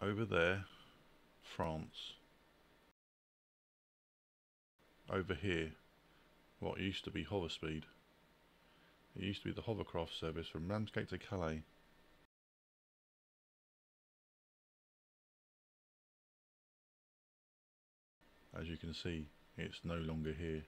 over there, France. Over here, what used to be Hoverspeed. It used to be the hovercraft service from Ramsgate to Calais. As you can see, it's no longer here.